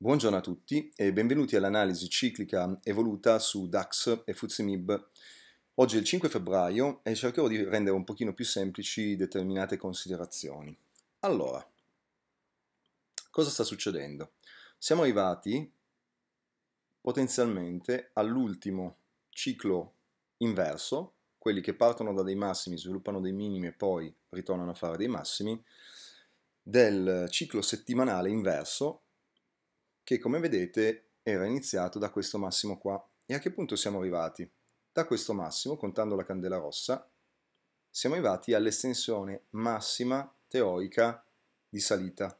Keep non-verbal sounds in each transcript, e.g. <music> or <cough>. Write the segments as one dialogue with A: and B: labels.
A: Buongiorno a tutti e benvenuti all'analisi ciclica evoluta su DAX e FTSE Oggi è il 5 febbraio e cercherò di rendere un pochino più semplici determinate considerazioni. Allora, cosa sta succedendo? Siamo arrivati potenzialmente all'ultimo ciclo inverso, quelli che partono da dei massimi, sviluppano dei minimi e poi ritornano a fare dei massimi, del ciclo settimanale inverso che come vedete era iniziato da questo massimo qua. E a che punto siamo arrivati? Da questo massimo, contando la candela rossa, siamo arrivati all'estensione massima teorica di salita.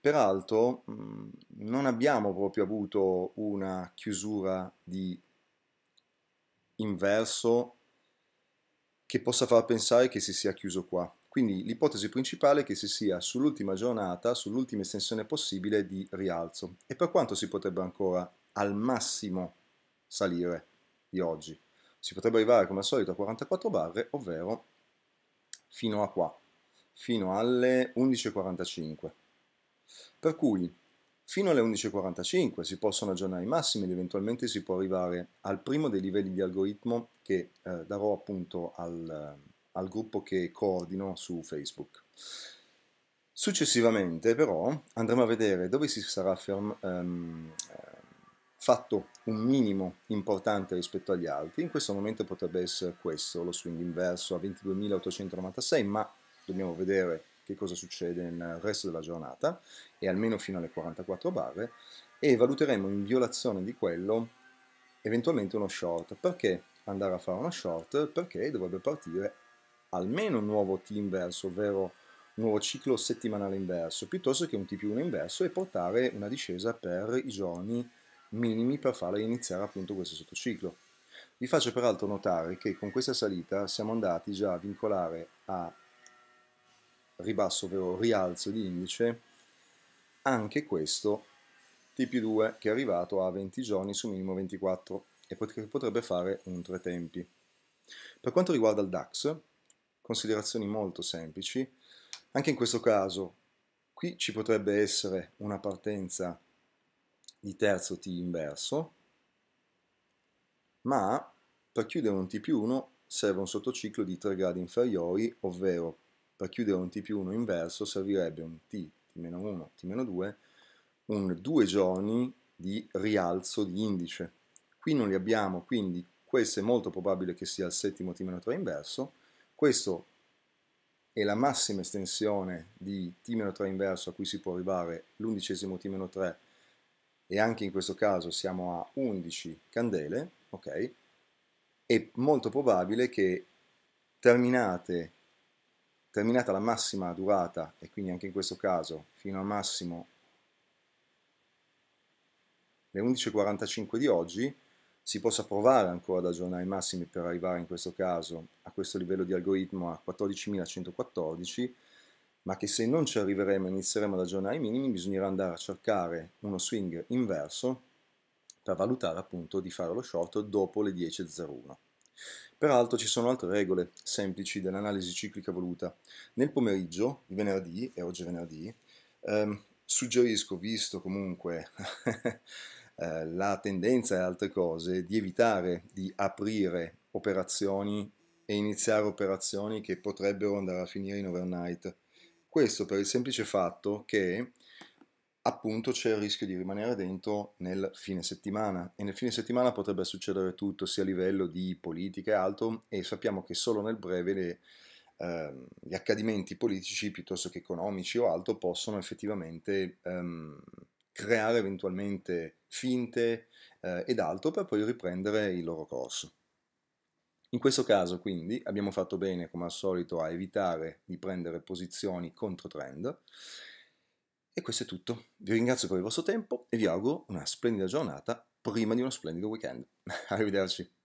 A: Peraltro mm, non abbiamo proprio avuto una chiusura di inverso che possa far pensare che si sia chiuso qua. Quindi l'ipotesi principale è che si sia sull'ultima giornata, sull'ultima estensione possibile di rialzo. E per quanto si potrebbe ancora al massimo salire di oggi? Si potrebbe arrivare come al solito a 44 barre, ovvero fino a qua, fino alle 11.45. Per cui fino alle 11.45 si possono aggiornare i massimi ed eventualmente si può arrivare al primo dei livelli di algoritmo che eh, darò appunto al al gruppo che coordino su Facebook. Successivamente però andremo a vedere dove si sarà ferm, um, fatto un minimo importante rispetto agli altri. In questo momento potrebbe essere questo, lo swing inverso a 22.896, ma dobbiamo vedere che cosa succede nel resto della giornata e almeno fino alle 44 barre e valuteremo in violazione di quello eventualmente uno short. Perché andare a fare uno short? Perché dovrebbe partire almeno un nuovo T inverso, ovvero un nuovo ciclo settimanale inverso, piuttosto che un T più 1 inverso e portare una discesa per i giorni minimi per farla iniziare appunto questo sottociclo. Vi faccio peraltro notare che con questa salita siamo andati già a vincolare a ribasso, ovvero rialzo di indice, anche questo T più 2 che è arrivato a 20 giorni su minimo 24 e potrebbe fare un tre tempi. Per quanto riguarda il DAX, considerazioni molto semplici. Anche in questo caso, qui ci potrebbe essere una partenza di terzo T inverso, ma per chiudere un T più 1 serve un sottociclo di 3 gradi inferiori, ovvero per chiudere un T più 1 inverso servirebbe un T, T-1, T-2, un 2 giorni di rialzo di indice. Qui non li abbiamo, quindi questo è molto probabile che sia il settimo T-3 inverso, questo è la massima estensione di T-3 inverso a cui si può arrivare l'undicesimo T-3 e anche in questo caso siamo a 11 candele, ok? È molto probabile che terminate, terminata la massima durata e quindi anche in questo caso fino al massimo le 11.45 di oggi si possa provare ancora ad aggiornare i massimi per arrivare in questo caso a questo livello di algoritmo a 14.114, ma che se non ci arriveremo e inizieremo ad aggiornare i minimi bisognerà andare a cercare uno swing inverso per valutare appunto di fare lo short dopo le 10.01. Peraltro ci sono altre regole semplici dell'analisi ciclica voluta. Nel pomeriggio di venerdì, e oggi è venerdì, ehm, suggerisco, visto comunque <laughs> Eh, la tendenza e altre cose di evitare di aprire operazioni e iniziare operazioni che potrebbero andare a finire in overnight. Questo per il semplice fatto che appunto c'è il rischio di rimanere dentro nel fine settimana e nel fine settimana potrebbe succedere tutto sia a livello di politica e altro e sappiamo che solo nel breve le, eh, gli accadimenti politici piuttosto che economici o altro possono effettivamente ehm, creare eventualmente finte eh, ed altro per poi riprendere il loro corso. In questo caso quindi abbiamo fatto bene come al solito a evitare di prendere posizioni contro trend e questo è tutto. Vi ringrazio per il vostro tempo e vi auguro una splendida giornata prima di uno splendido weekend. <laughs> Arrivederci.